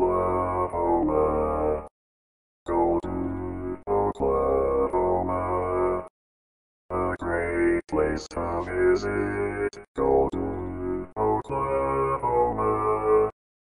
Oklahoma. Golden Oklahoma. A great place to visit. Golden Oklahoma.